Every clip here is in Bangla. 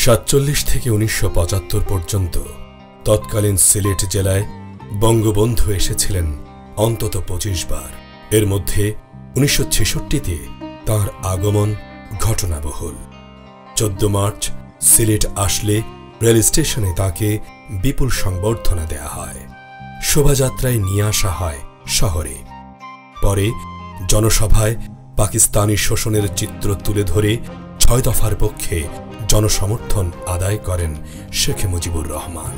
সাতচল্লিশ থেকে উনিশশো পঁচাত্তর পর্যন্ত তৎকালীন সিলেট জেলায় বঙ্গবন্ধু এসেছিলেন অন্তত পঁচিশ বার। এর মধ্যে উনিশশো ছেষট্টিতে তাঁর আগমন ঘটনাবহুল। চোদ্দ মার্চ সিলেট আসলে রেল স্টেশনে তাকে বিপুল সংবর্ধনা দেয়া হয়। শোভাযাত্রায় নিয়ে আসা হয় শহরে। পরে জনসভায় পাকিস্তানি শোষণের চিত্র তুলে ধরে ছয় দফার পক্ষে জনসমর্থন আদায় করেন শেখ মুজিবুর রহমান।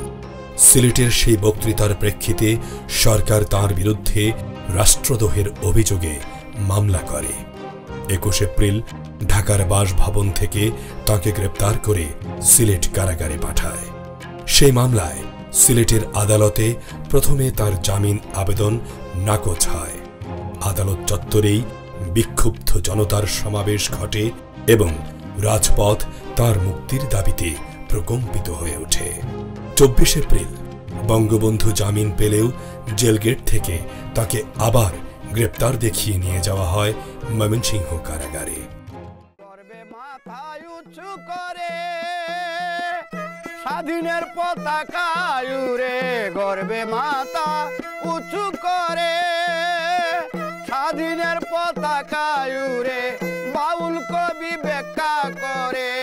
সিলেটের সেই বক্তৃতার প্রেক্ষিতে সরকার তার বিরুদ্ধে রাষ্ট্রদ্রোহের অভিযোগে মামলা করে। একুশ এপ্রিল ঢাকার বাসভবন থেকে তাকে গ্রেপ্তার করে সিলেট কারাগারে পাঠায়। সেই মামলায় সিলেটের আদালতে প্রথমে তার জামিন আবেদন নাকচ হয়। আদালত চত্বরেই বিক্ষুব্ধ জনতার সমাবেশ ঘটে এবং রাজপথ তার মুক্তির দাবিতে প্রকম্পিত হয়ে ওঠে। চব্বিশ এপ্রিল, বঙ্গবন্ধু জামিন পেলেও জেলগেট থেকে তাকে আবার গ্রেপ্তার দেখিয়ে নিয়ে যাওয়া হয় ময়মনসিংহ কারাগারে। স্বাধীনের পতাকা উড়ে গর্বে মাথা উঁচু করে, স্বাধীনের পতাকা উড়ে বাউল কবি বেকা করে।